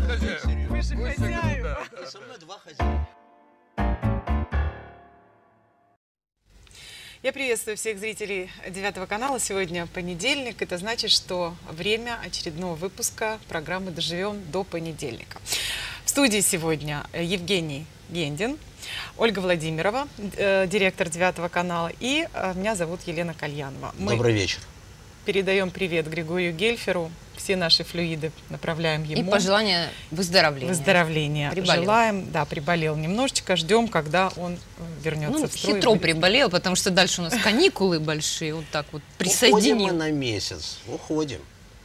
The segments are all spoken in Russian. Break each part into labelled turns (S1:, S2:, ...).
S1: же хозяин.
S2: Вы же хозяева.
S1: да, да.
S3: Со мной два хозяина.
S2: Я приветствую всех зрителей Девятого канала. Сегодня понедельник. Это значит, что время очередного выпуска программы «Доживем до понедельника». В студии сегодня Евгений Гендин, Ольга Владимирова, э, директор Девятого канала, и э, меня зовут Елена Кальянова. Мы
S3: Добрый вечер.
S2: передаем привет Григорию Гельферу. Все наши флюиды направляем
S4: И
S2: ему.
S4: пожелание выздоровления.
S2: Выздоровления.
S4: Приболел.
S2: Желаем, да, приболел немножечко, ждем, когда он э, вернется
S4: Ну,
S2: в строй. и
S4: хитро приболел, потому что дальше у нас каникулы большие, вот так вот
S3: Уходим
S4: присоединил.
S3: мы на месяц. Уходим.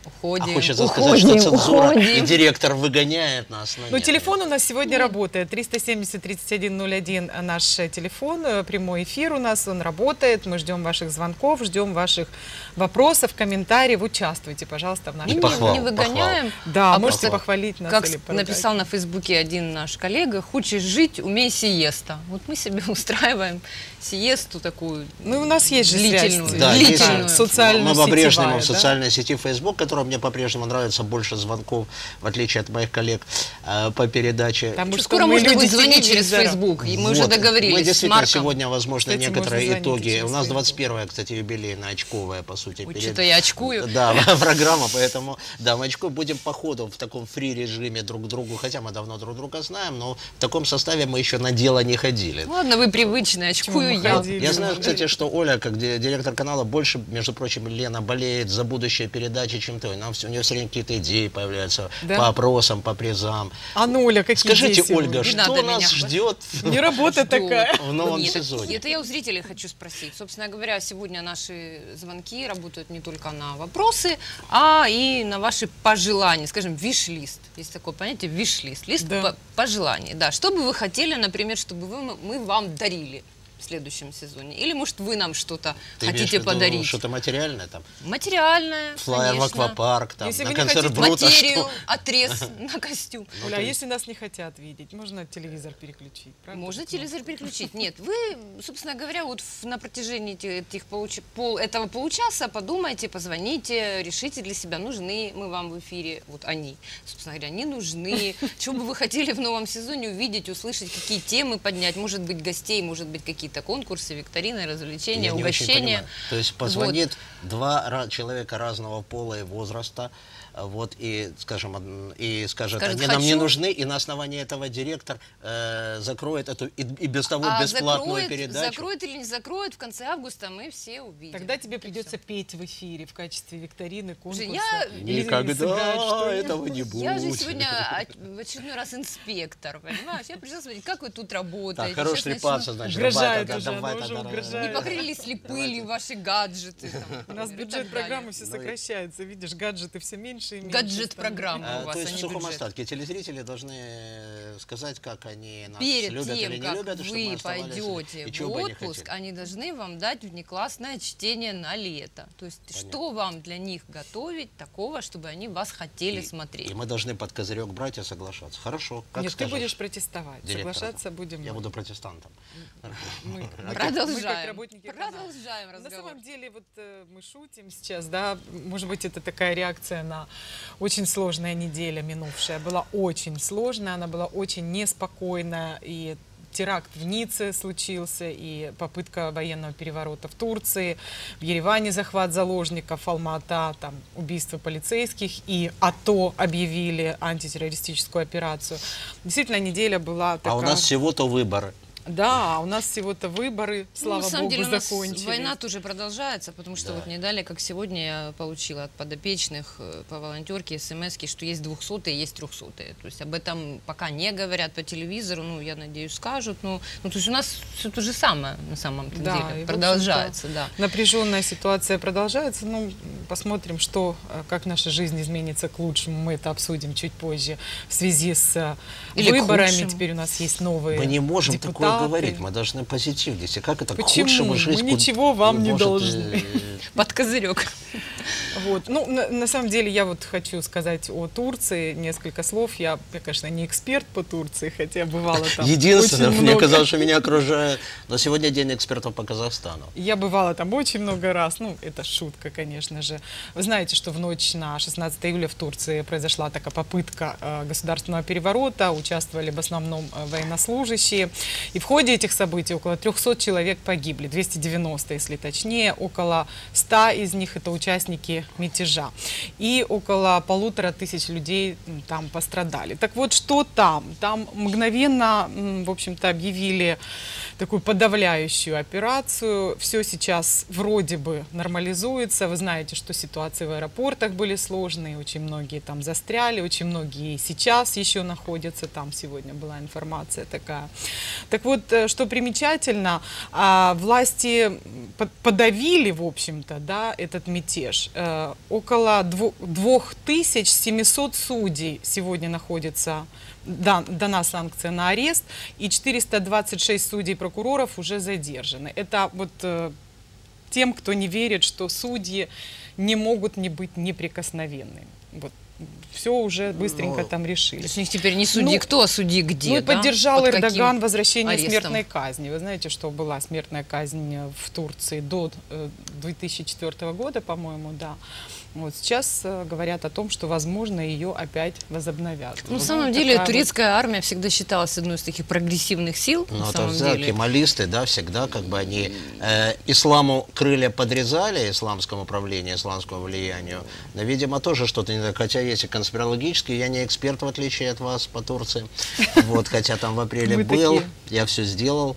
S4: Уходим,
S3: а хочется
S4: уходим,
S3: сказать, что цензура и
S4: уходим.
S3: директор выгоняет нас. но
S2: Ну,
S3: нет.
S2: телефон у нас сегодня работает. 370-3101 наш э, телефон, э, прямой эфир у нас, он работает. Мы ждем ваших звонков, ждем ваших вопросов, комментариев. Участвуйте, пожалуйста, в
S4: И
S2: нашей
S3: И
S4: не,
S3: похвал,
S4: не выгоняем.
S2: Да,
S4: а
S2: можете
S4: просто,
S2: похвалить нас
S4: Как написал на Фейсбуке один наш коллега, хочешь жить, умей сиеста. Вот мы себе устраиваем сиесту такую.
S2: Ну, у нас есть же
S4: длительную.
S3: Да,
S4: длительную.
S3: есть.
S2: Социально
S3: Мы в
S2: да?
S3: социальной сети Facebook, которая мне по-прежнему нравится больше звонков, в отличие от моих коллег э, по передаче.
S2: Потому что
S4: Скоро
S2: мы
S4: можно будет звонить через. Facebook. И мы уже
S3: Вот.
S4: договорились
S3: Мы действительно сегодня, возможно,
S2: Кстати,
S3: некоторые итоги. У нас
S2: Facebook.
S3: 21 кстати, юбилейная очковая, по сути.
S4: Ой,
S3: перед-
S4: что-то я очкую.
S3: Да, программа, поэтому, да, мы очкуем, будем по ходу в таком фри-режиме друг к другу, хотя мы давно друг друга знаем, но в таком составе мы еще на дело не ходили.
S4: Ладно, вы привычные, очкую я.
S2: ходили?
S3: Я знаю, кстати, что Оля, как ди- директор канала, больше, между прочим, Лена болеет за будущее передачи, чем ты. Нам все, у нее все время какие-то идеи появляются
S2: Да?
S3: по опросам, по призам.
S2: А ну, Оля, какие
S3: Скажите,
S2: дети
S3: Ольга?
S4: Не
S3: что
S4: надо
S3: нас
S4: меня.
S3: ждет?
S2: Не работа такая.
S3: в новом
S4: Нет,
S3: сезоне?
S4: Это я у зрителей хочу спросить. Собственно говоря, сегодня наши звонки работают не только на вопросы, а и на ваши пожелания. Скажем, виш-лист. Есть такое понятие виш-лист. Лист
S2: Да.
S4: по- пожеланий. Да. Что бы вы хотели, например, чтобы вы, мы вам дарили в следующем сезоне? Или, может, вы нам что-то хотите
S3: виду
S4: подарить?
S3: Что-то материальное там?
S4: Материальное,
S3: Флайер в аквапарк, там,
S2: Если
S3: на концерт
S2: хотите
S3: Брута,
S4: Материю,
S3: что?
S4: отрез на костюм.
S2: Оля, а если нас не хотят видеть, можно телевизор переключить, правда?
S4: Можно телевизор переключить. Нет, вы, собственно говоря, вот на протяжении эти- этих получ- пол, этого получаса подумайте, позвоните, решите для себя, нужны мы вам в эфире, вот они, собственно говоря, не нужны. Чего бы вы хотели в новом сезоне увидеть, услышать, какие темы поднять, может быть, гостей, может быть, какие-то конкурсы, викторины, развлечения,
S3: Я
S4: угощения.
S3: То есть позвонит два ра- человека разного пола и возраста, вот и, скажем, и скажет,
S4: Скажет,
S3: они нам не
S4: «Хочу».
S3: нужны, и на основании этого директор э, закроет эту и, и без того
S4: А
S3: бесплатную
S4: закроет,
S3: передачу.
S4: закроет или не закроет, в конце августа мы все увидим.
S2: Тогда тебе
S4: И
S2: придется петь в эфире в качестве викторины, конкурса.
S4: я-
S3: Никогда
S2: сыграть
S3: этого не будет.
S4: Я же сегодня в очередной раз инспектор, понимаешь? Я пришла смотреть, как вы тут работаете.
S3: Так, хорош трепаться, значит.
S2: Угрожает
S3: давай,
S2: уже,
S3: давай, давай,
S2: угрожает.
S4: Не покрылись ли пылью ваши гаджеты? там,
S2: У нас бюджет программы все сокращается. Видишь, гаджеты все меньше и меньше.
S4: Гаджет-программа.
S3: А,
S4: у вас,
S3: то есть
S4: а
S3: в сухом
S4: бюджет.
S3: остатке телезрители должны э, сказать, как они нас
S4: Перед
S3: любят или
S4: тем,
S3: не
S4: как
S3: любят, и чтобы мы
S4: вы пойдете
S3: и
S4: в
S3: они
S4: отпуск,
S3: хотели.
S4: они должны вам дать внеклассное чтение на лето. То есть что вам для них готовить такого, чтобы они вас хотели
S3: И-
S4: смотреть?
S3: И мы должны под козырек брать и соглашаться. Хорошо, как
S2: Нет,
S3: скажешь,
S2: ты будешь протестовать.
S3: директор.
S2: Соглашаться будем
S3: Я
S2: мы.
S3: буду протестантом.
S2: Мы.
S4: Продолжаем.
S2: Мы.
S4: Продолжаем
S2: На
S4: разговор.
S2: самом деле, вот э, мы шутим сейчас, да, может быть, это такая реакция на очень сложная неделя минувшая. Была очень сложная, она была очень неспокойная, и теракт в Ницце случился, и попытка военного переворота в Турции, в Ереване захват заложников, Алма-Ата, там убийство полицейских, и АТО объявили антитеррористическую операцию. Действительно, неделя была такая...
S3: А у нас всего-то выборы.
S2: Да, у нас всего-то выборы, слава
S4: ну, на самом
S2: богу,
S4: деле у нас
S2: закончились.
S4: война тоже продолжается, потому что
S3: Да.
S4: вот не далее, как сегодня я получила от подопечных э, по волонтерке смс что есть 200 есть 300 То есть об этом пока не говорят по телевизору, ну, я надеюсь, скажут. Ну, ну то есть у нас все то же самое на самом
S2: Да,
S4: деле продолжается, да.
S2: Напряженная ситуация продолжается. Ну, посмотрим, что, э, как наша жизнь изменится к лучшему. Мы это обсудим чуть позже в связи с э,
S4: Или
S2: выборами. Теперь у нас есть новые
S3: Мы не можем
S2: депутаты.
S3: такое говорить, мы должны позитив здесь. И как это
S2: Почему?
S3: к худшему жизнь?
S2: Мы ничего вам не
S3: может,
S2: должны.
S3: э,
S4: Под козырек.
S2: Вот. Ну, на, на самом деле, я вот хочу сказать о Турции несколько слов. Я, я, конечно, не эксперт по Турции, хотя бывала там
S3: Единственное,
S2: очень
S3: мне
S2: много.
S3: казалось, что меня окружает. Но сегодня день экспертов по Казахстану.
S2: Я бывала там очень много раз. Ну, это шутка, конечно же. Вы знаете, что в ночь на 16 июля в Турции произошла такая попытка э, государственного переворота. Участвовали в основном э, военнослужащие. И в ходе этих событий около 300 человек погибли. 290, если точнее. Около 100 из них это участники мятежа. И около полутора тысяч людей там пострадали. Так вот, что там? Там мгновенно, в общем-то, объявили такую подавляющую операцию. Все сейчас вроде бы нормализуется. Вы знаете, что ситуации в аэропортах были сложные, очень многие там застряли, очень многие сейчас еще находятся там. Сегодня была информация такая. Так вот, э, что примечательно, а, власти под- подавили, в общем-то, да, этот мятеж. Э, Около дву- 2700 судей сегодня находится да, дана санкция на арест, и 426 судей и прокуроров уже задержаны. Это вот э, тем, кто не верит, что судьи не могут не быть неприкосновенными. Вот все уже быстренько
S3: Ну,
S2: там
S4: То
S2: решили.
S4: есть у них теперь не судьи
S2: Ну,
S4: кто, а судьи где,
S2: Ну
S4: да?
S2: поддержал
S4: Под
S2: Эрдоган возвращение
S4: арестом?
S2: смертной казни. Вы знаете, что была смертная казнь э, в Турции до э, 2004 года, по-моему, да. Вот сейчас э, говорят о том, что, возможно, ее опять возобновят.
S4: Ну, на
S2: Вот
S4: самом
S2: такая
S4: деле,
S2: вот-
S4: турецкая армия всегда считалась одной из таких прогрессивных сил,
S3: Ну,
S4: на
S3: это
S4: самом
S3: всякие
S4: деле.
S3: кемалисты, да, всегда как бы они э, исламу крылья подрезали, исламскому правлению, исламскому влиянию, но, видимо, тоже что-то не так. Хотя есть и конспирологические, я не эксперт, в отличие от вас, по Турции. Вот, хотя там в апреле был, я все сделал.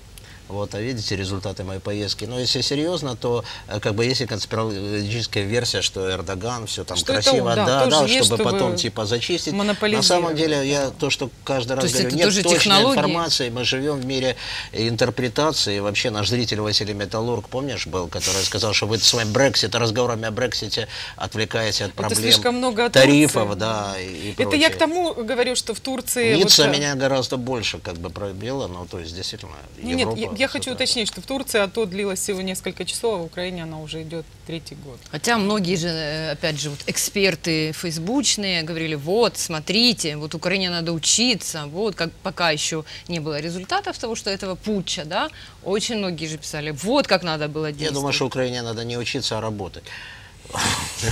S3: Вот, а видите результаты моей поездки. Но если серьезно, то э, как бы есть и конспирологическая версия, что Эрдоган все там
S2: Что это
S3: красиво,
S2: он, да,
S3: да,
S2: есть,
S3: чтобы,
S2: чтобы
S3: потом типа зачистить. На самом деле, я то, что каждый раз
S4: есть
S3: говорю,
S4: это
S3: нет
S4: тоже
S3: точной
S4: технологии?
S3: информации, мы живем в мире интерпретации. Вообще наш зритель Василий Металлург, помнишь, был, который сказал, что вы своим Брексит, разговорами о Брексите отвлекаете от проблем
S2: слишком много
S3: тарифов,
S2: Турции.
S3: да, и, и
S2: Это я
S3: прочее.
S2: к тому говорю, что в Турции...
S3: Ницца
S2: вот, э,
S3: меня гораздо больше как бы пробила, ну, то есть, действительно,
S2: Нет,
S3: Европа
S2: я, я хочу уточнить, что в Турции АТО длилось всего несколько часов, а в Украине она уже идет третий год.
S4: Хотя многие же, э, опять же, вот эксперты фейсбучные говорили, вот, смотрите, вот Украине надо учиться, вот, как пока еще не было результатов того, что этого путча, да, очень многие же писали, вот как надо было
S3: Я
S4: действовать.
S3: думаю, что Украине надо не учиться, а работать.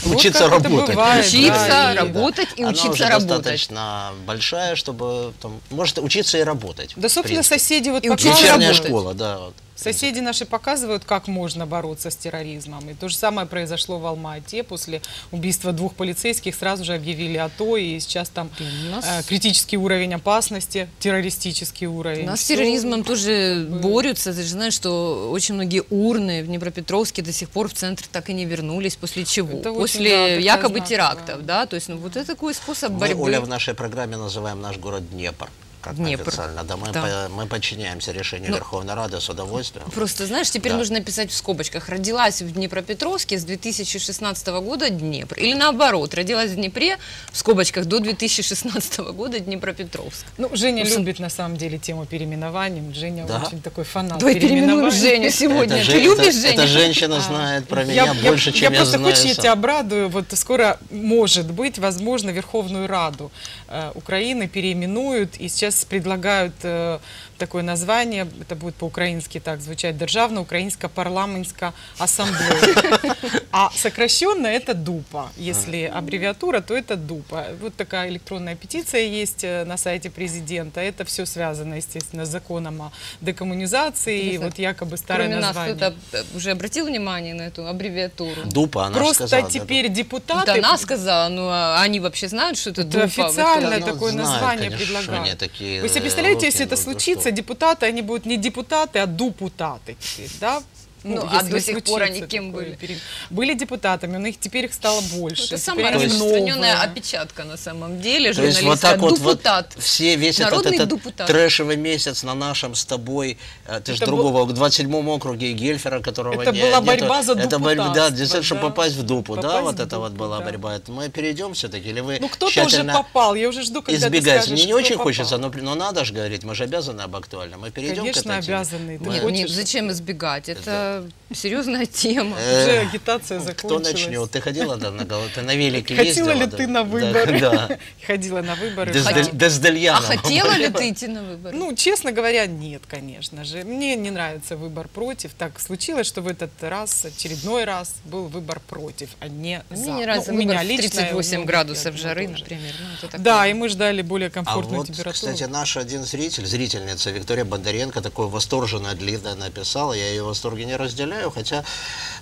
S3: Учиться работать.
S2: бывает,
S4: Учиться,
S2: да, и-
S4: работать и
S3: Она
S4: учиться
S3: уже
S4: работать.
S3: достаточно большая, чтобы там, может учиться и работать.
S2: Да, собственно, соседи вот
S4: И учиться
S3: Вечерняя
S4: работать.
S3: школа, да. вот.
S2: Соседи наши показывают, как можно бороться с терроризмом. И то же самое произошло в Алма-Ате. После убийства двух полицейских сразу же объявили АТО, и сейчас там
S4: нас-
S2: э, критический уровень опасности, террористический уровень.
S4: У нас с терроризмом тоже борются. Ты же знаешь, что очень многие урны в Днепропетровске до сих пор в центр так и не вернулись. После чего?
S2: Это очень,
S4: После
S2: да, такая
S4: якобы терактов, да? То есть, ну, вот это такой способ
S3: Мы,
S4: борьбы.
S3: Оля, в нашей программе называем наш город Днепр. Как
S4: Днепр.
S3: официально. Да, мы,
S4: Да.
S3: по- мы подчиняемся решению
S4: Ну,
S3: Верховной Рады с удовольствием.
S4: Просто, знаешь, теперь
S3: Да.
S4: нужно писать в скобочках. Родилась в Днепропетровске с 2016 года Днепр. Или наоборот, родилась в Днепре, в скобочках, до 2016 года Днепропетровск.
S2: Ну, Женя
S4: сам-
S2: любит на самом деле тему переименований. Женя
S3: Да?
S2: очень такой фанат
S4: Давай переименуем. Женю сегодня.
S3: Это
S4: Ты
S3: же-
S4: любишь Женю?
S3: Эта женщина знает про меня больше, чем я,
S2: просто
S3: знаю
S2: я
S3: сам.
S2: тебя обрадую. Вот скоро, может быть, возможно, Верховную Раду э, Украины переименуют. И сейчас предлагают э, такое название, это будет по-украински так звучать, Державна Українська парламентська ассамблея. А сокращенно это ДУПа. Если аббревиатура, то это ДУПа. Вот такая электронная петиция есть э, на сайте президента. Это все связано, естественно, с законом о декоммунизации. И вот якобы старое
S4: Кроме нас
S2: название.
S4: кто-то э, уже обратил внимание на эту аббревиатуру?
S3: Дупа, она
S2: Просто
S3: сказала, да,
S2: теперь депутаты...
S4: Да, она сказала, ну а они вообще знают, что это
S2: Это
S4: дупа?
S2: официальное
S3: Ну,
S2: такое
S3: знают,
S2: название
S3: конечно,
S2: предлагают.
S3: они такие,
S2: Вы себе
S3: э,
S2: представляете, если
S3: лохи,
S2: это случится? Депутаты, они будут не депутаты, а дупутаты теперь, да?
S4: Ну, а
S2: если
S4: до сих пор они кем были?
S2: пере- Были депутатами, но их теперь их стало больше.
S4: Это самая распространенная опечатка на самом деле,
S3: То есть вот так вот, вот
S4: Дупутат.
S3: все, весь этот, этот
S4: депутат.
S3: трэшевый месяц на нашем с тобой, э, ты же
S2: Это
S3: другого, к 27 округе Гельфера, которого
S2: Это
S3: не-
S2: была
S3: нету.
S2: борьба за
S3: Это борьба, да, действительно, чтобы
S2: да.
S3: попасть в дупу, да,
S2: Попасть
S3: вот
S2: в
S3: это вот была
S2: да.
S3: борьба. Это Мы перейдем все-таки, или вы
S2: Ну, кто-то уже попал, я уже жду, когда ты
S3: избегаете?
S2: скажешь,
S3: Мне не очень
S2: попал.
S3: хочется, но, но надо же говорить, мы же обязаны об актуальном. Мы перейдем
S2: Конечно,
S3: к этой теме?
S2: обязаны. Ты
S4: Нет, нет, зачем избегать? Это это серьезная тема.
S3: Э,
S2: Уже агитация
S3: Кто
S2: закончилась.
S3: начнет? Ты ходила да, на Ты на велике
S2: Хотела
S3: ездила?
S2: ли
S3: да?
S2: ты на выборы?
S3: Да.
S2: Ходила на выборы.
S3: Дез-
S2: Да.
S3: Дез- Дездельянова
S4: А хотела ли ты идти на выборы?
S2: Ну, честно говоря, нет, конечно же. Мне не нравится выбор против. Так случилось, что в этот раз, очередной раз, был выбор против, а не
S4: Мне
S2: за.
S4: не
S2: Ну,
S4: нравится
S2: у
S4: выбор
S2: меня
S4: в
S2: лично, и у
S4: 38
S2: многих,
S4: градусов жары, например. Ну.
S2: Да, и мы ждали более
S3: А
S2: комфортную
S3: вот,
S2: температуру.
S3: кстати, наш один зритель, зрительница Виктория Бондаренко, такое восторженное длинное написала, я ее восторги не разделяю, хотя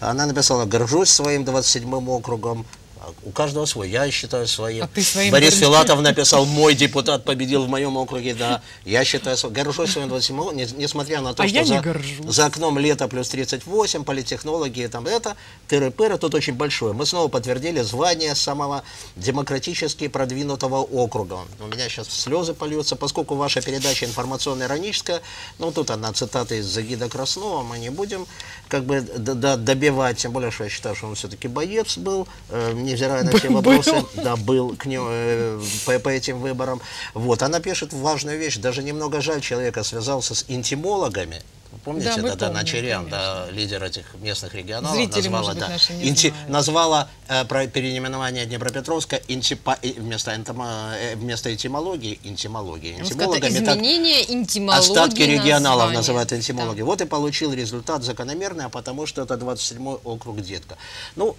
S3: она написала, горжусь своим 27-м округом, у каждого свой. Я считаю своим.
S2: А ты своим
S3: Борис
S2: гордишься?
S3: Филатов написал, мой депутат победил в моем округе, да. Я считаю, своим. горжусь своим 27 не- несмотря на то,
S2: А
S3: что за,
S2: горжусь.
S3: за окном лето плюс 38, политтехнологии, там это, тыры-пыры, тут очень большое. Мы снова подтвердили звание самого демократически продвинутого округа. У меня сейчас слезы польются, поскольку ваша передача информационно-ироническая, ну тут одна цитата из Загида Краснова, мы не будем как бы добивать, тем более, что я считаю, что он все-таки боец был, э, невзирая на
S2: Был.
S3: вопросы, да, был к нему, э, по, по этим выборам. Вот, она пишет важную вещь, даже немного жаль человека связался с интимологами, Помните,
S2: Да,
S3: да, да,
S2: помним,
S3: Начерян, да, лидер этих местных регионалов,
S2: Зрители,
S3: назвала,
S2: быть,
S3: да, инти- назвала э, про переименование Днепропетровска интипа- и вместо, энтомо- э, вместо этимологии интимологии.
S4: Ну,
S3: Интимологами так
S4: изменение интимологии
S3: остатки регионалов
S4: названия.
S3: называют интимологи.
S4: Да.
S3: Вот и получил результат закономерный, а потому что это 27-й округ детка. Ну,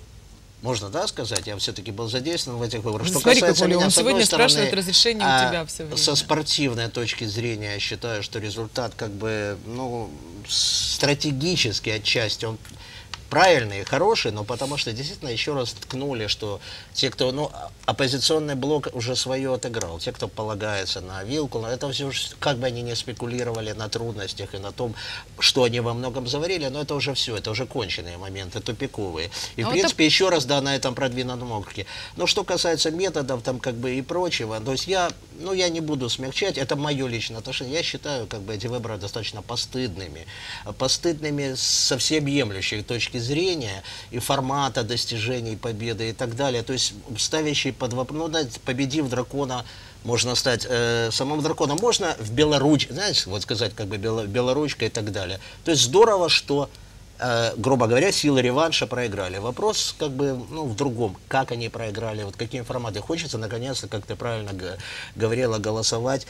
S3: можно, да, сказать, я все-таки был задействован в этих выборах.
S2: Ну,
S3: Что
S2: смотри,
S3: касается
S2: какой
S3: меня,
S2: он сегодня
S3: стороны,
S2: спрашивает разрешение у
S3: а,
S2: тебя всё время.
S3: Со спортивной точки зрения я считаю, что результат как бы, ну, стратегически отчасти он правильный и хороший, но потому что действительно еще раз ткнули, что те, кто, ну, оппозиционный блок уже свое отыграл, те, кто полагается на вилку, на это все, как бы они не спекулировали на трудностях и на том, что они во многом заварили, но это уже все, это уже конченые моменты, тупиковые. И,
S4: А
S3: в принципе, еще раз, да, на этом продвинутом округе. Но что касается методов там как бы и прочего, то есть я, ну, я не буду смягчать, это мое личное отношение. Я считаю, как бы эти выборы достаточно постыдными. Постыдными со всеобъемлющей точки зрения и формата достижений победы и так далее. То есть ставящий под вопрос, ну, да, победив дракона, можно стать э, самым драконом, можно в белоруч, знаете, вот сказать, как бы бело- белоручка и так далее. То есть здорово, что э, грубо говоря, силы реванша проиграли. Вопрос как бы ну, в другом, как они проиграли, вот какие форматы. Хочется наконец-то, как ты правильно говорила, голосовать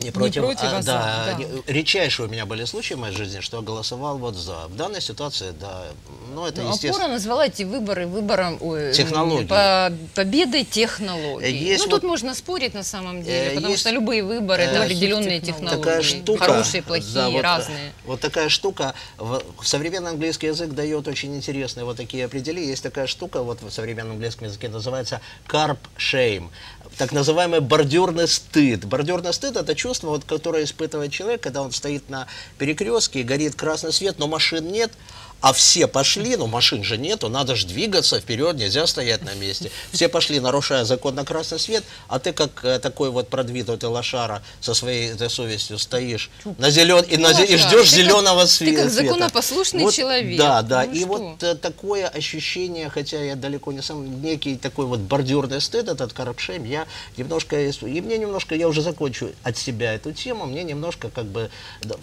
S3: не против,
S2: против, а за, да.
S3: не- редчайшие у меня были случаи в моей жизни, что я голосовал вот за. В данной ситуации, да, ну это
S4: Ну,
S3: естественно.
S4: Опора назвала эти выборы выбором ой,
S3: Технологий.
S4: по- победой технологий.
S3: Есть
S4: ну,
S3: вот-
S4: тут можно спорить на самом деле,
S3: Э,
S4: потому
S3: есть,
S4: что любые выборы это
S3: э,
S4: определенные
S2: технологий.
S4: технологии.
S3: такая штука,
S4: Хорошие, плохие,
S3: да, вот,
S4: разные.
S3: Вот такая штука, в современный английский язык дает очень интересные вот такие определения. Есть такая штука, вот в современном английском языке называется carp shame, так называемый бордюрный стыд. Бордюрный стыд это чувство, вот, которое испытывает человек, когда он стоит на перекрестке, горит красный свет, но машин нет, а все пошли, ну машин же нету, надо же двигаться вперед, нельзя стоять на месте. Все пошли, нарушая закон на красный свет, а ты как э, такой вот продвинутый лошара со своей этой совестью стоишь на зелен и, на и ждешь
S4: ты как-
S3: зеленого
S4: ты
S3: света.
S4: как законопослушный человек.
S3: Да, да,
S4: Ну
S3: и
S4: что?
S3: вот э, такое ощущение, хотя я далеко не сам, некий такой вот бордюрный стыд, этот карапшем, я немножко, и мне немножко, я уже закончу от себя эту тему, мне немножко как бы,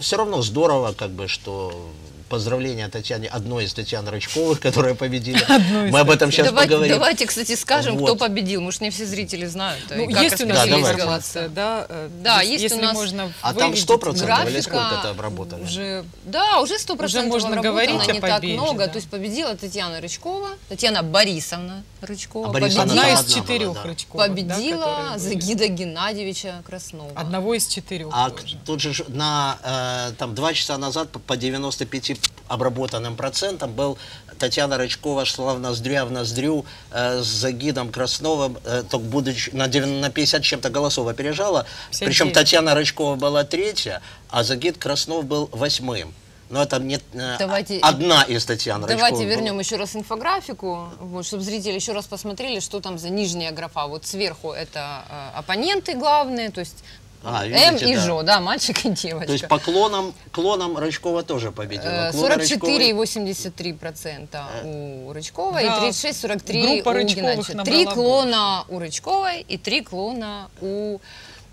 S3: все равно здорово, как бы, что поздравления Татьяне, одной из Татьяны Рычковых, которая победила. Мы об этом сейчас поговорим.
S4: Давайте, кстати, скажем, кто победил. Может, не все зрители знают. Э, ну,
S2: есть у нас
S3: да,
S2: информация, да?
S4: Да, есть
S2: если у
S4: нас...
S2: Можно
S3: а там 100%
S4: графика
S3: или сколько-то обработали?
S4: Да, уже 100% уже
S2: можно говорить
S4: не так много. То есть победила Татьяна Рычкова, Татьяна Борисовна Рычкова.
S3: А
S2: одна из четырех
S3: была.
S2: Рычковых.
S4: Победила
S2: да,
S4: Загида Геннадьевича Краснова.
S2: Одного из четырех.
S3: А тут же на э, там два часа назад по 95 обработанным процентом был Татьяна Рычкова шла в ноздря в ноздрю э, с Загидом Красновым, э, только будучи на, 90, на 50 чем-то голосов опережала.
S2: 59.
S3: Причем Татьяна Рычкова была третья, а Загид Краснов был восьмым. Но это не э,
S4: давайте, а,
S3: одна из Татьян
S4: Давайте
S3: Рычкова
S4: вернем еще раз инфографику, вот, чтобы зрители еще раз посмотрели, что там за нижняя графа. Вот сверху это э, оппоненты главные, то есть
S3: а,
S4: М
S3: видите,
S4: и
S3: да.
S4: Жо, да, мальчик и девочка.
S3: То есть по клонам, клонам Рычкова тоже победила.
S4: Э,
S3: Клоны Рычковой-
S4: 44,83% у Рычковой
S2: Да,
S4: и 36,43%
S2: группа
S4: у
S2: Рычковых
S4: Геннадьевича. Три клона у Рычковой и три клона у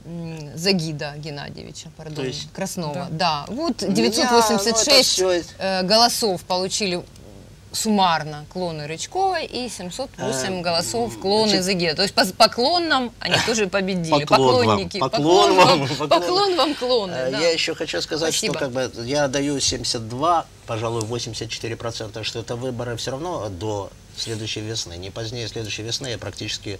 S4: м, Загида Геннадьевича, пардон,
S3: То есть-
S4: Краснова.
S2: Да.
S4: Да. вот
S3: Меня, ну,
S4: 986
S3: это всё-
S4: э, голосов получили суммарно клоны Рычковой и 708
S3: Э,
S4: голосов клоны Загида. То есть по поклонам они тоже победили.
S3: Поклон вам,
S4: Поклонники.
S3: поклон
S4: вам,
S3: вам, поклон.
S4: поклон вам клоны.
S3: Э,
S4: да.
S3: Я еще хочу сказать,
S4: Спасибо.
S3: что как бы я даю 72, пожалуй, 84%, что это выборы все равно до следующей весны. Не позднее следующей весны я практически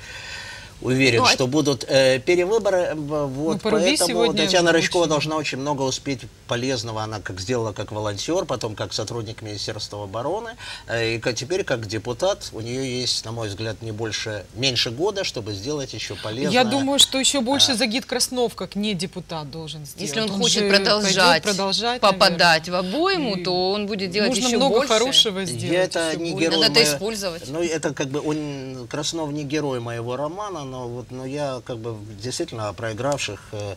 S3: уверен,
S4: Ну, а-
S3: что будут э, перевыборы. э, Вот,
S2: поруби
S3: поэтому
S2: сегодня
S3: Татьяна
S2: очень-
S3: Рычкова должна очень много успеть полезного. Она как сделала как волонтер, потом как сотрудник Министерства обороны, э, и как- теперь как депутат. У нее есть, на мой взгляд, не больше, меньше года, чтобы сделать еще полезное.
S2: Я думаю, что еще больше Загид Краснов, как не депутат, должен сделать.
S4: Если он,
S2: же
S4: хочет продолжать,
S2: продолжать
S4: попадать в обойму,
S2: И
S4: то он будет делать
S2: Нужно
S4: еще
S2: много
S4: больше.
S2: хорошего сделать.
S3: Я это не герой.
S4: Надо это
S3: моего-
S4: использовать.
S3: Ну, это как бы он Краснов не герой моего романа, но вот, но я как бы действительно о проигравших э,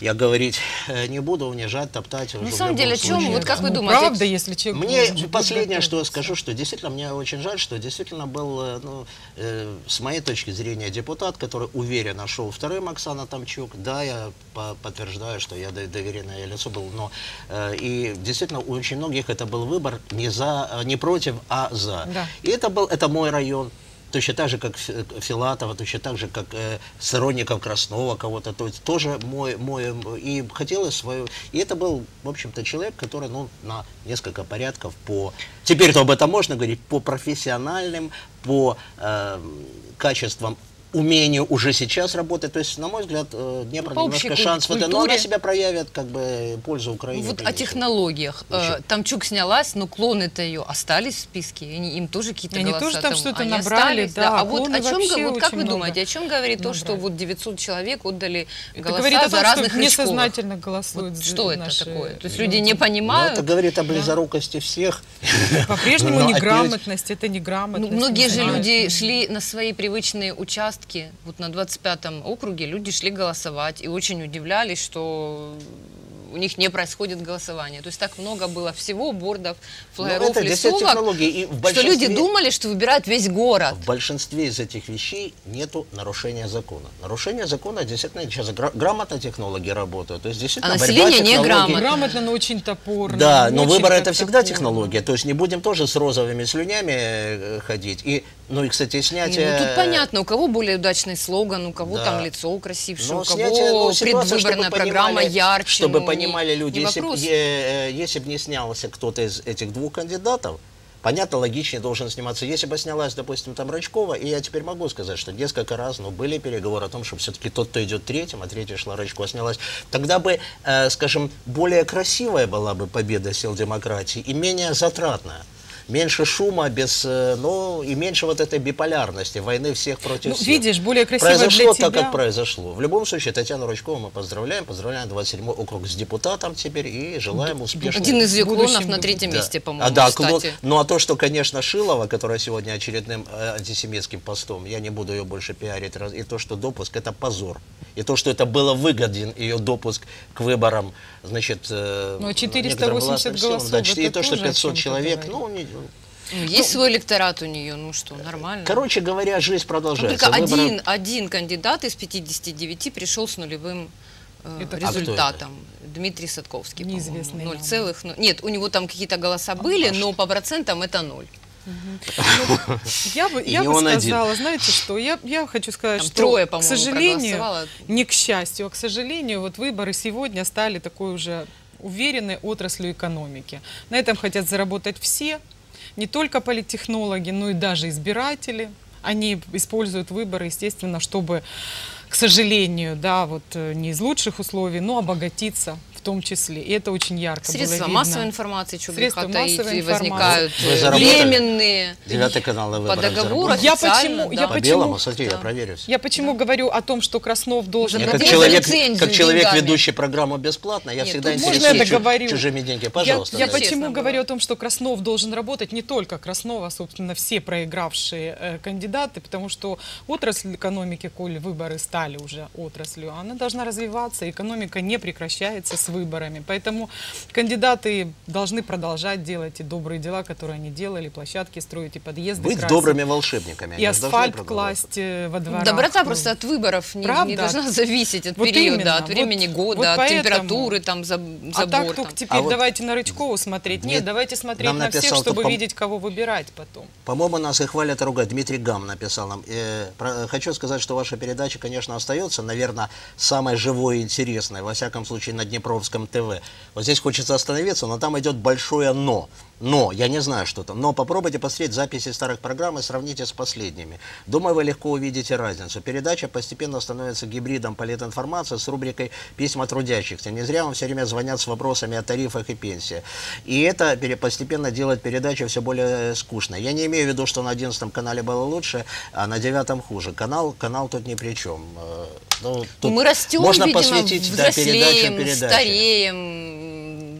S3: я говорить э, не буду, унижать, топтать.
S4: На
S3: в
S4: самом деле, о чем,
S3: случае,
S4: вот как
S3: да.
S4: вы
S2: Ну,
S4: думаете,
S2: Правда, если человек
S3: Мне последнее, что скажу, что действительно мне очень жаль, что действительно был, э, ну, э, с моей точки зрения, депутат, который уверенно шел вторым, Оксана Тамчук. Да, я по- подтверждаю, что я до- доверенное лицо был, но э, и действительно у очень многих это был выбор не за, не против, а за.
S2: Да.
S3: И это был, это мой район. Точно так же, как Фи- Филатова, точно так же, как э, сторонников Краснова кого-то, то есть тоже мой, мой, и хотелось свою, и это был, в общем-то, человек, который, ну, на несколько порядков по, теперь-то об этом можно говорить, по профессиональным, по э, качествам умению уже сейчас работать. То есть, на мой взгляд, э, Днепр
S4: по общей
S3: немножко шанс в этом, но она себя проявит, как бы, пользу Украине.
S4: Вот о
S3: принесет.
S4: технологиях. Э,
S3: Еще.
S4: Тамчук снялась, но клоны-то ее остались в списке. и они- им тоже какие-то
S2: Они
S4: голоса
S2: тоже там что-то
S4: они
S2: набрали,
S4: остались,
S2: да,
S4: А вот о чем, вот как вы
S2: много
S4: думаете, о чем говорит то, что
S2: набрали.
S4: вот 900 человек отдали
S2: Это
S4: голоса
S2: говорит о
S4: за
S2: том,
S4: разных
S2: что
S4: Рычковых?
S2: несознательно голосуют
S4: Вот
S2: за
S4: что это
S2: наши
S4: такое? То есть
S2: люди.
S4: не
S3: Ну,
S4: понимают.
S3: это говорит о близорукости всех.
S2: По-прежнему неграмотность, это
S4: Ну,
S2: неграмотность.
S4: многие же люди шли на свои привычные участки. Вот на 25-м округе люди шли голосовать и очень удивлялись, что у них не происходит голосование. То есть так много было всего, бордов,
S3: Ну,
S4: флайеров,
S3: это
S4: листовок,
S3: технологии. И в
S4: что люди думали, что выбирают весь город.
S3: В большинстве из этих вещей нету нарушения закона. Нарушение закона действительно сейчас гра- грамотно технологии работают. То есть действительно
S4: А население
S3: технологий-
S4: неграмотно.
S2: Грамотно, но очень топорно.
S3: Да, но выборы это всегда
S2: топорно.
S3: технология. То есть не будем тоже с розовыми слюнями э, ходить. И, ну и, кстати,
S4: Не,
S3: снятие...
S4: ну, тут понятно, у кого более удачный слоган, у кого
S3: Да.
S4: там лицо красившее,
S3: Но
S4: у кого
S3: снятие, ну, ситуация,
S4: предвыборная программа
S3: понимали-
S4: ярче.
S3: Чтобы
S4: ну,
S3: понимали
S4: не-
S3: люди,
S4: не
S3: если, б- э, если бы не снялся кто-то из этих двух кандидатов, понятно, логичнее должен сниматься. Если бы снялась, допустим, там Рычкова, и я теперь могу сказать, что несколько раз ну, были переговоры о том, что все-таки тот, кто идет третьим, а третья шла Рычкова, снялась, тогда бы, э, скажем, более красивая была бы победа сил демократии и менее затратная. Меньше шума, без, э, ну, и меньше вот этой биполярности, войны всех против
S2: Ну,
S3: всех.
S2: видишь, более красиво
S3: Произошло
S2: для
S3: так,
S2: тебя.
S3: как произошло. В любом случае, Татьяну Рычкову мы поздравляем. Поздравляем 27-й округ с депутатом теперь и желаем успешного.
S4: Один из ее клонов на третьем
S3: Да.
S4: месте, по-моему,
S3: а, да,
S4: кстати.
S3: клон- Ну а то, что, конечно, Шилова, которая сегодня очередным э, антисемитским постом, я не буду ее больше пиарить, раз- и то, что допуск, это позор. И то, что это было выгоден ее допуск к выборам, значит, э,
S2: Ну, а
S3: некоторым
S2: 480
S3: властным силам.
S2: голосов,
S3: Да, и то, что
S2: тоже о
S3: 500
S2: чем-то
S3: человек, ну, не-
S4: Ну, Есть свой электорат у нее, ну что, нормально.
S3: короче говоря, жизнь
S4: Ну,
S3: продолжается.
S4: Только
S3: Выборы-
S4: один, один кандидат из 59 пришел с нулевым э,
S2: Это-
S3: А кто
S4: результатом. Дмитрий Садковский.
S2: Неизвестный
S4: Ноль целых, ну, нет, у него там какие-то голоса были, но по процентам это ноль.
S2: Я бы, я бы
S3: один.
S2: сказала, знаете что, я, я хочу сказать,
S4: Там
S2: что,
S4: трое,
S2: к сожалению, не к счастью, а к сожалению, вот выборы сегодня стали такой уже уверенной отраслью экономики. На этом хотят заработать все, не только политтехнологи, но и даже избиратели. Они используют выборы, естественно, чтобы, к сожалению, да, вот э, не из лучших условий, но обогатиться том числе. И это очень ярко было
S4: Средства
S2: видно.
S4: массовой информации, что
S2: Средства массовой информации.
S4: возникают временные.
S3: Девятый канал на
S4: По договору.
S2: Я почему-
S4: да.
S2: я
S3: По
S2: почему-
S3: белому, смотри, я
S4: Да.
S3: проверю все.
S2: Я почему говорю о том, что Краснов должен
S3: Я как человек, как человек,
S4: деньгами?
S3: ведущий программу бесплатно, я
S4: Нет,
S3: всегда
S2: я
S3: интересуюсь чу-
S2: договорю?
S3: чужими деньгами.
S2: Я-
S3: Пожалуйста.
S2: Я,
S3: да.
S2: почему
S4: Честно было.
S2: говорю о том, что Краснов должен работать не только Краснов, а, собственно, все проигравшие э, кандидаты, потому что отрасль экономики, коли выборы стали уже отраслью, она должна развиваться, экономика не прекращается с выборами. Поэтому кандидаты должны продолжать делать и добрые дела, которые они делали, площадки строить, и подъезды
S3: Быть
S2: красить,
S3: добрыми волшебниками.
S2: и асфальт класть э, во дворах.
S4: Доброта
S2: Ну,
S4: просто от выборов не, не должна зависеть от
S2: Вот
S4: периода,
S2: именно.
S4: от времени
S2: Вот-
S4: года,
S2: вот
S4: от
S2: поэтому-
S4: температуры, там, за,
S2: А так
S4: забор.
S2: только
S4: там.
S2: теперь
S3: А вот
S2: давайте на Рычкову смотреть. Нет,
S3: Нет,
S2: давайте смотреть на всех, чтобы
S3: пом-
S2: видеть, кого выбирать потом.
S3: По-моему, нас и хвалят и ругают. Дмитрий Гам написал нам. Э, про- хочу сказать, что ваша передача, конечно, остается, наверное, самой живой и интересной, во всяком случае, на Днепровском ТВ. Вот здесь хочется остановиться, но там идет большое «но». Но, я не знаю, что там, но попробуйте посмотреть записи старых программ и сравните с последними. Думаю, вы легко увидите разницу. Передача постепенно становится гибридом политинформации с рубрикой «Письма трудящихся». Не зря вам все время звонят с вопросами о тарифах и пенсии. И это постепенно делает передачу все более скучной. Я не имею в виду, что на 11 канале было лучше, а на 9 хуже. Канал, канал тут ни при чем. Э, ну, тут
S4: Мы растем,
S3: можно
S4: видимо,
S3: посвятить да, передачу
S4: взрослеем,
S3: передаче.
S4: стареем.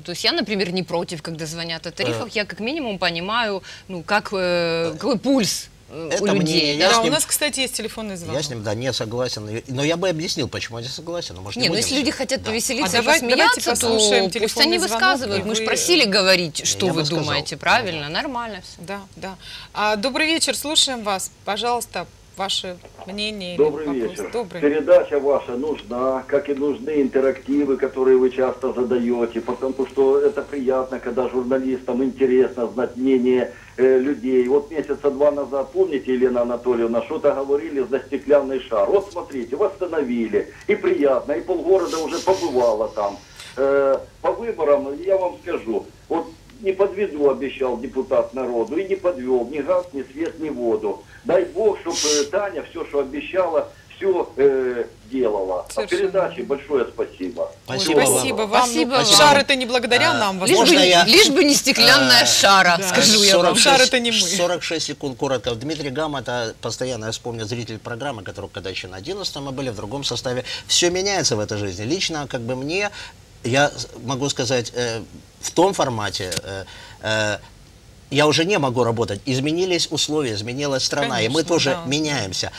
S4: То есть я, например, не против, когда звонят о
S3: Э.
S4: тарифах. Я как минимум понимаю, ну, как, э, какой пульс э,
S3: Это
S4: у людей.
S3: мнение,
S4: да?
S2: Да,
S3: с
S2: у
S3: ним-
S2: нас, кстати, есть телефонный звонок.
S3: Я с ним, да, не согласен. Но я бы объяснил, почему я не согласен. Но, может,
S4: Не, ну если люди хотят
S3: Да.
S4: повеселиться
S2: А давай- послушаем
S4: то пусть они
S2: звонок,
S4: высказывают.
S2: и
S4: Мы же просили говорить, что
S3: Я
S4: вы
S3: бы сказал.
S4: думаете, правильно, нормально все.
S2: Да, да. А, добрый вечер, слушаем вас. Пожалуйста, ваше мнение. или
S1: Добрый
S2: вопрос.
S1: вечер.
S2: Добрый.
S1: Передача ваша нужна, как и нужны интерактивы, которые вы часто задаете, потому что это приятно, когда журналистам интересно знать мнение э, людей. Вот месяца два назад, помните, Елена Анатольевна, что-то говорили за стеклянный шар. Вот смотрите, восстановили. И приятно, и полгорода уже побывало там. Э, по выборам, я вам скажу, вот не подведу, обещал депутат народу, и не подвел ни газ, ни свет, ни воду. Дай Бог, чтобы Таня все, что обещала, все делала. А
S2: Совершенно.
S1: передаче большое спасибо.
S2: Ой,
S3: Спасибо вам.
S2: спасибо вам.
S4: Спасибо
S2: Ну,
S4: вам.
S2: Шар это не благодаря
S3: А,
S2: нам,
S4: Лишь бы,
S3: я-
S4: лишь бы не стеклянная
S3: А,
S4: шара,
S2: да.
S4: скажу я вам.
S2: Шар это не мы.
S3: 46 секунд коротко. Дмитрий Гам, это постоянно, я вспомню, зритель программы, который когда еще на 11 мы были, в другом составе. Все меняется в этой жизни. Лично, как бы мне, я могу сказать, э, в том формате, э, э, я уже не могу работать. Изменились условия, изменилась страна, и мы
S2: Конечно,
S3: тоже
S2: да.
S3: меняемся.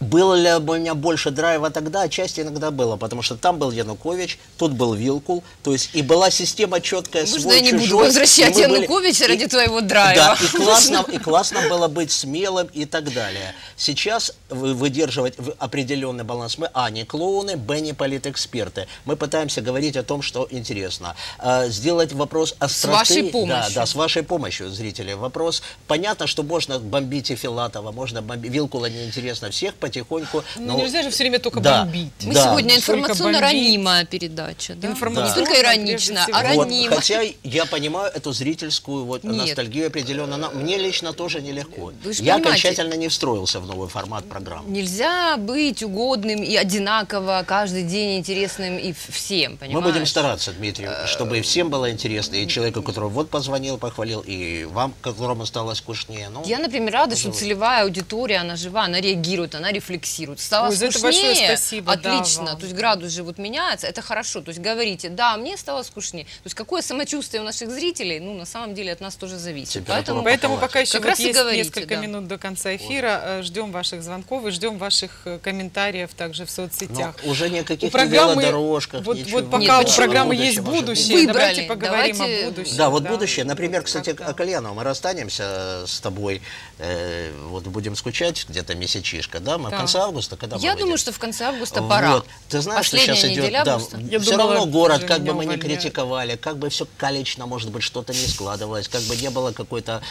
S3: Было ли у меня больше драйва тогда? Отчасти иногда было, потому что там был Янукович, тут был Вилкул, то есть и была система четкая,
S4: Можно
S3: свой,
S4: я не буду
S3: чужой,
S4: возвращать
S3: и мы были-
S4: Януковича
S3: и-
S4: ради твоего драйва?
S3: Да, и классно, и классно было быть смелым и так далее. Сейчас вы- выдерживать определенный баланс. Мы, а, не клоуны, б, не политэксперты. Мы пытаемся говорить о том, что интересно. А, сделать вопрос остроты.
S4: вашей
S3: Да,
S4: помощью.
S3: да, с вашей помощью, зрители. Вопрос, понятно, что можно бомбить и Филатова, можно бомбить, Вилкула неинтересно, всех потихоньку.
S2: Ну,
S3: но-
S2: нельзя же все время только
S3: Да.
S2: бомбить.
S4: Мы
S3: Да.
S4: сегодня
S2: Сколько
S4: информационно
S2: бомбить.
S4: ранимая передача. Да?
S2: Информационно,
S4: Не только ироничная, а
S2: всего.
S3: Вот,
S4: ранимая.
S3: хотя я понимаю эту зрительскую вот
S4: Нет.
S3: ностальгию определенно. но Мне лично тоже нелегко.
S4: Вы же
S3: Я окончательно не встроился в новый формат программы.
S4: Нельзя быть угодным и одинаково каждый день интересным и всем,
S3: Мы
S4: понимаешь?
S3: будем стараться, Дмитрий, чтобы и всем было интересно, и человеку, который вот позвонил, похвалил, и вам, которому стало скучнее. Ну,
S4: Я, например, рада, что целевая аудитория, она жива, она реагирует, она рефлексирует. Стало
S2: Ой, за это
S4: скучнее,
S2: большое спасибо, да,
S4: отлично.
S2: вам.
S4: То есть градус же вот меняется, это хорошо. То есть говорите, да, мне стало скучнее. То есть какое самочувствие у наших зрителей, ну, на самом деле от нас тоже зависит.
S3: Температура
S4: Поэтому
S2: Поэтому пока еще
S4: Как
S2: вот
S4: раз
S2: есть
S4: говорите,
S2: несколько
S4: да.
S2: минут до конца эфира. Э, Ждем ваших звонков и ждем ваших э, комментариев также в
S3: ну,
S2: соцсетях.
S3: уже
S2: У
S3: никаких
S2: программы,
S3: велодорожках,
S2: вот,
S3: ничего.
S2: вот пока
S4: Нет,
S2: у
S4: почему?
S2: программы
S3: Будущее
S2: есть будущее,
S4: Выбрали.
S2: давайте поговорим
S4: Давайте-
S2: о будущем.
S3: Да, вот будущее. Например, кстати, о Кальянову. Мы расстанемся с тобой, э, вот будем скучать где-то месячишка, да? Мы
S2: Да.
S3: в конце августа, когда мы
S4: я думаю, что в конце августа пора.
S3: Вот. Ты знаешь,
S4: Последняя
S3: что сейчас идет,
S4: неделя
S3: да,
S4: августа.
S2: Я
S3: все
S2: думала,
S3: равно город, как бы мы не критиковали, как бы все калечно, может быть, что-то не складывалось, как бы не было какой-то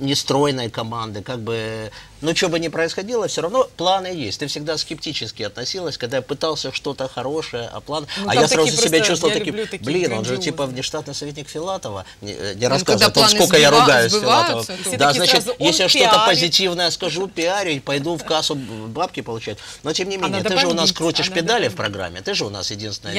S3: нестройной команды, как бы, ну, что бы ни происходило, все равно планы есть. Ты всегда скептически относилась, когда я пытался что-то хорошее, а план...
S2: Ну,
S3: а я сразу себя чувствовал таким, блин, он же
S2: грандиозные.
S3: типа внештатный советник Филатова, не, э, не
S4: когда
S3: рассказывает о том,
S4: планы
S3: сколько я ругаюсь Филатова. Да, значит,
S2: он
S3: если я что-то позитивное скажу, пиарить, пойду в кассу бабки получать. Но тем не менее,
S2: надо
S3: ты же у нас крутишь
S2: а
S3: педали в программе, ты же у нас единственная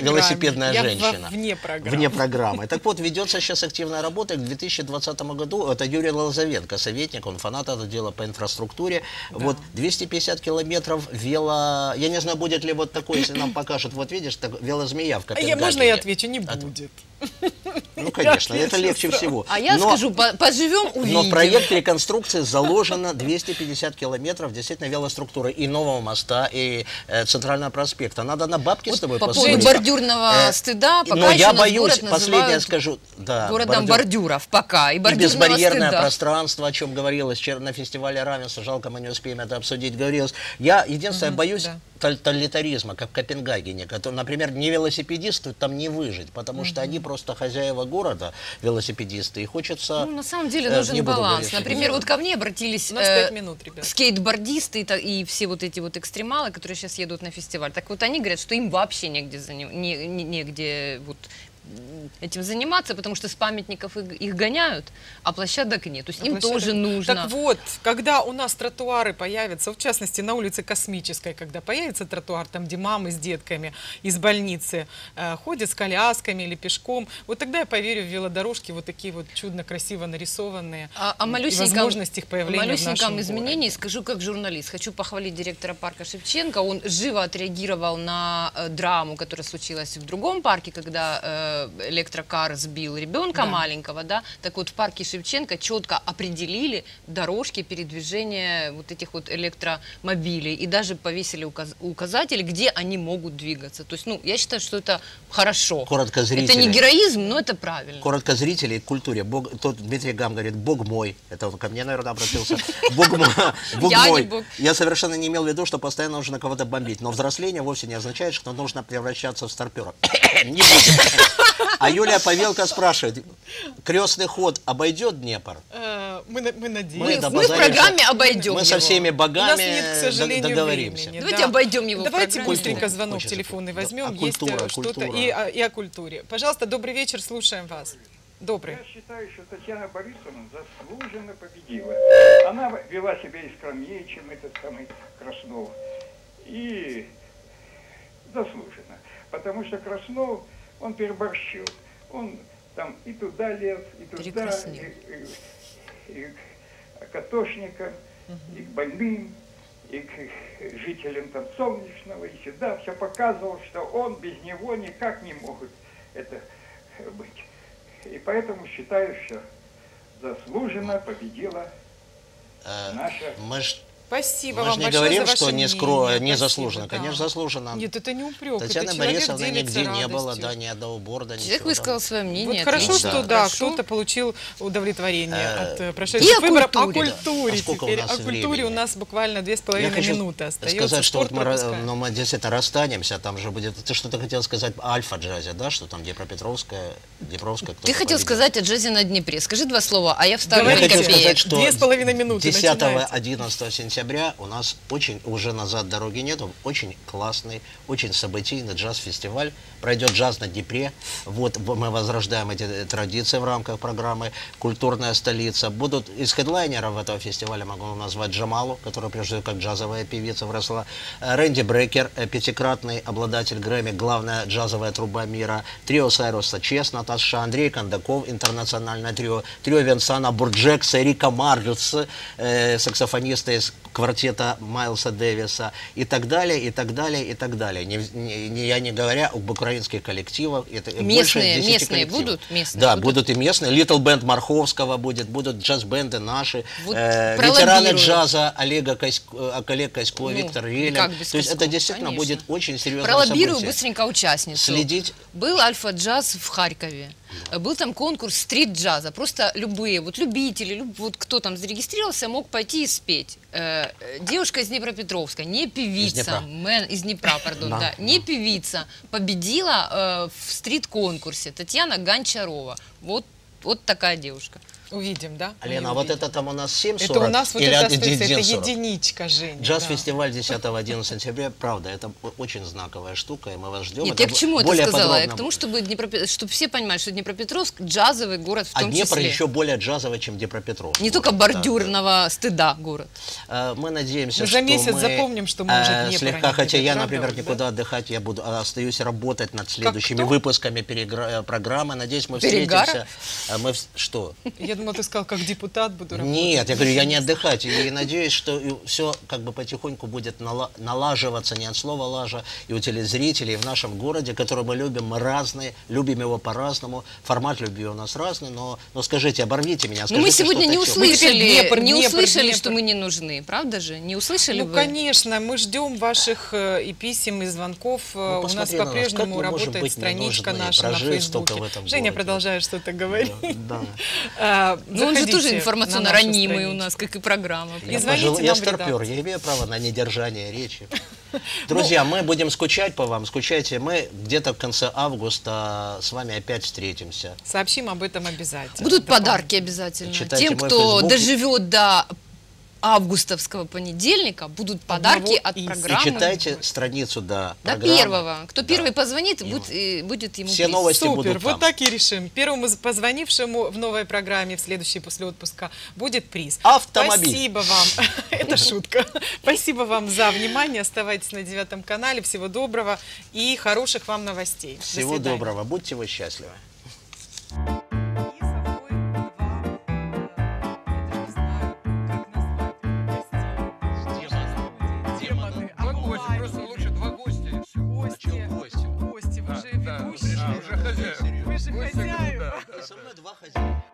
S3: велосипедная женщина.
S2: вне программы.
S3: Вне программы. Так вот, ведется сейчас активная работа. К 2020 году это Юрий Лозовенко, советник, он фанат этого дела по инфраструктуре. Вот 250 километров вело... Я не знаю, будет ли вот такой, если нам покажут, вот видишь, так, велозмея в
S2: А
S3: Копенгагене.
S2: я, можно я отвечу? Не
S3: От-
S2: будет.
S3: Ну, конечно, это легче всего.
S4: А я
S3: Но-
S4: скажу, по- поживем, увидим.
S3: Но в проекте реконструкции заложено 250 километров действительно велоструктуры и нового моста, и э, центрального проспекта. Надо на бабки с
S4: Вот
S3: тобой
S4: по поводу
S3: поспорить.
S4: бордюрного
S3: Э,
S4: стыда, пока
S3: Но я боюсь, последнее скажу, да,
S4: городом
S3: бордюр-
S4: бордюров пока. И
S3: безбарьерное
S4: стыда.
S3: пространство, о чем говорилось вчера на фестивале равенства, жалко, мы не успеем это обсудить, говорилось. Я единственное боюсь
S2: да.
S3: тоталитаризма, как в Копенгагене, который, например, не велосипедисту там не выжить, потому что они просто хозяева города, велосипедисты, и хочется...
S4: Ну, на самом деле
S3: э,
S4: нужен
S3: буду
S4: баланс.
S3: говорить,
S4: Например, вот ко мне обратились
S2: У нас
S4: э,
S2: минут, ребят.
S4: скейтбордисты и, и все вот эти вот экстремалы, которые сейчас едут на фестиваль. Так вот они говорят, что им вообще негде, заним- не- не- негде вот этим заниматься, потому что с памятников их, гоняют, а площадок нет. То есть им
S2: Площадок.
S4: тоже нужно.
S2: Так вот, когда у нас тротуары появятся, в частности, на улице Космической, когда появится тротуар, там, где мамы с детками из больницы э, ходят с колясками или пешком, вот тогда я поверю в велодорожки, вот такие вот чудно красиво нарисованные,
S4: А, а
S2: и возможность их появления в нашем
S4: изменении
S2: городе.
S4: скажу как журналист. Хочу похвалить директора парка Шевченко. Он живо отреагировал на э, драму, которая случилась в другом парке, когда э, электрокар сбил ребенка
S2: Да.
S4: маленького. Да? Так вот в парке Шевченко четко определили дорожки передвижения вот этих вот электромобилей и даже повесили указ- указатели, где они могут двигаться. То есть, ну, я считаю, что это хорошо.
S3: Коротко
S4: Это не
S3: зрители.
S4: героизм, но это правильно.
S3: Коротко зрителей к культуре. Бог, тут Дмитрий Гам говорит, Бог мой. Это он ко мне, наверное, обратился. Бог мой. Бог мой. Я совершенно не имел в виду, что постоянно нужно кого-то бомбить. Но взросление вовсе не означает, что нужно превращаться в старпера. Не будем. А Юлия Павелка спрашивает, крестный ход обойдет Днепр?
S2: Э, Мы, мы надеемся.
S4: Мы, мы в программе обойдем
S3: Мы со
S4: его.
S3: всеми
S2: У нас
S3: богами
S2: нет, к сожалению,
S3: договоримся.
S2: времени.
S4: Давайте обойдем его
S2: Давайте быстренько звонок телефонный
S3: Да.
S2: возьмем.
S3: А
S2: Есть э,
S3: культура,
S2: что-то и, о- и о культуре. Пожалуйста, добрый вечер, слушаем вас. Добрый.
S5: Я считаю, что Татьяна Борисовна заслуженно победила. Она вела себя и скромнее, чем этот самый Краснов. И заслуженно. Потому что Краснов, он переборщил. Он там и туда лез, и туда, и, и- и к атошникам, и к больным, и к жителям там Солнечного, и сюда. Все показывал, что он без него никак не могут это быть. И поэтому считаю, что заслуженно победила
S3: Э,
S5: наша
S3: Мы
S2: Спасибо
S3: мы
S2: вам
S3: ж не
S2: большое
S3: говорим,
S2: за
S3: что не,
S2: мнение.
S3: скро... не заслуженно.
S2: да.
S3: Конечно, заслуженно.
S2: Нет, это не упрек.
S3: Татьяна
S2: это
S3: Борисовна нигде не было,
S2: радостью.
S3: да, ни одного борда,
S4: Человек
S3: ничего.
S4: высказал свое
S2: Вот
S4: мнение.
S2: хорошо,
S4: отлично.
S2: что да,
S4: Хорошо.
S2: кто-то получил удовлетворение
S3: Э,
S2: от э,
S4: и
S2: прошедших
S4: о
S2: выборов. О
S4: культуре.
S2: культуре
S3: А сколько у
S2: теперь.
S3: нас
S2: О культуре
S3: времени?
S2: у нас буквально две с половиной минуты остается.
S3: сказать, что вот мы,
S2: пропускаем.
S3: ну, мы действительно расстанемся, там же будет... Ты что-то хотел сказать о Альфа-джазе, да, что там Днепропетровская, Днепровская,
S4: Ты хотел сказать о джазе на Днепре. Скажи два слова, а я вставлю
S3: Я
S4: копеек.
S3: сказать, что
S2: Две с половиной минуты,
S3: 10-11 сентября у нас очень, уже назад дороги нету, очень классный, очень событийный джаз-фестиваль. Пройдет джаз на Днепре. Вот мы возрождаем эти э, традиции в рамках программы «Культурная столица». Будут из хедлайнеров этого фестиваля, могу назвать Джамалу, которая прежде всего как джазовая певица выросла, э, Рэнди Брекер, э, пятикратный обладатель Грэмми, главная джазовая труба мира, трио Сайруса Чес, Наташа Андрей Кондаков, интернациональное трио, трио Венсана Бурджекса, Эрика Марджус, э, саксофониста из квартета Майлса Дэвиса и так далее, и так далее, и так далее. Не, не- я не говоря об украинских коллективах. Это
S4: Местные-
S3: 10
S4: местные
S3: коллективов.
S4: будут? Местные
S3: да,
S4: будут?
S3: будут и местные. Little Band Марховского будет, будут джаз-бенды наши,
S4: Вот
S3: э, ветераны джаза Олега Косько, э, Олег Косько,
S4: Ну,
S3: Виктор Релин. То есть это действительно
S4: Конечно.
S3: будет очень серьезное
S4: Пролоббирую
S3: событие.
S4: быстренько участницу.
S3: Следить.
S4: Был альфа-джаз в Харькове. Был там конкурс стрит-джаза. Просто любые, вот любители, люб- вот кто там зарегистрировался, мог пойти и спеть. Э, девушка из Днепропетровска, не певица,
S3: Днепра.
S4: мен, из Днепра, пардон,
S3: Да,
S4: да, не певица, победила э, в стрит-конкурсе Татьяна Гончарова. Вот, вот такая девушка.
S2: Увидим, да?
S3: Алена,
S2: Мы
S3: а вот это там у нас 7.40
S2: Это у нас вот
S3: или
S2: это остается, это
S3: 1.40?
S2: единичка, Женя. да.
S3: Джаз-фестиваль 10-11 сентября, правда, это очень знаковая штука, и мы вас ждем.
S4: Нет,
S3: Это
S4: я к чему это сказала? Я
S3: подробно
S4: к тому, чтобы, Днепропе- чтобы все понимали, что Днепропетровск джазовый город в
S3: А
S4: том
S3: Днепр
S4: числе.
S3: еще более джазовый, чем Днепропетровск.
S4: Не
S3: Вот,
S4: только
S3: да,
S4: бордюрного стыда город.
S3: да. Э, Мы надеемся,
S2: Мы
S3: что
S2: за месяц
S3: мы,
S2: запомним, что мы уже
S3: э,
S2: Днепр, а
S3: слегка,
S2: не
S3: хотя я, например, никуда отдыхать, я буду а, остаюсь работать над следующими выпусками перегра- э, программы. Надеюсь, мы
S4: Перегара?
S3: встретимся. Мы что?
S2: Я думала, ты сказал, как депутат буду работать.
S3: Нет, я говорю, я не отдыхать. И надеюсь, что все как бы потихоньку будет нала- налаживаться, не от слова лажа, и у телезрителей, и в нашем городе, который мы любим, мы разные, любим его по-разному. Формат любви у нас разный, но, но скажите, оборвите меня,
S4: Ну,
S3: скажите
S4: мы сегодня не
S3: ещё.
S2: Мы
S4: услышали,
S2: Днепр,
S4: не
S2: Днепр,
S4: услышали,
S2: Днепр.
S4: что мы не нужны, правда же? Не услышали
S2: Ну,
S4: вы?
S2: конечно, мы ждем ваших э, и писем, и звонков. Э,
S3: Ну,
S2: У нас
S3: на
S2: по-прежнему
S3: можем
S2: работает страничка наша на Фейсбуке. Женя продолжает что-то говорить.
S3: Да.
S2: А,
S4: Ну, он же тоже информационно
S2: на
S4: ранимый у нас, как и программа.
S3: Я, пожил- я старпер, я имею право на недержание речи. Друзья, мы будем скучать по вам, скучайте. Мы где-то в конце августа с вами опять встретимся.
S2: Сообщим об этом обязательно.
S4: Будут подарки обязательно.
S3: Читайте
S4: Тем, кто
S3: Facebook.
S4: доживет до августовского понедельника, будут подарки
S2: Одного
S4: от
S2: из. И
S3: И
S4: программы.
S3: читайте страницу до
S4: До
S3: программы.
S4: первого. Кто
S3: Да.
S4: первый позвонит,
S3: Ему.
S4: будет, э, будет ему
S3: Все
S4: приз.
S3: новости
S2: Супер,
S3: будут
S2: вот
S3: там.
S2: так и решим. Первому позвонившему в новой программе, в следующей после отпуска, будет приз.
S3: Автомобиль.
S2: Спасибо вам. Это шутка. Спасибо вам за внимание. Оставайтесь на девятом канале. Всего доброго и хороших вам новостей.
S3: Всего доброго, будьте вы счастливы. со мной два хозяина.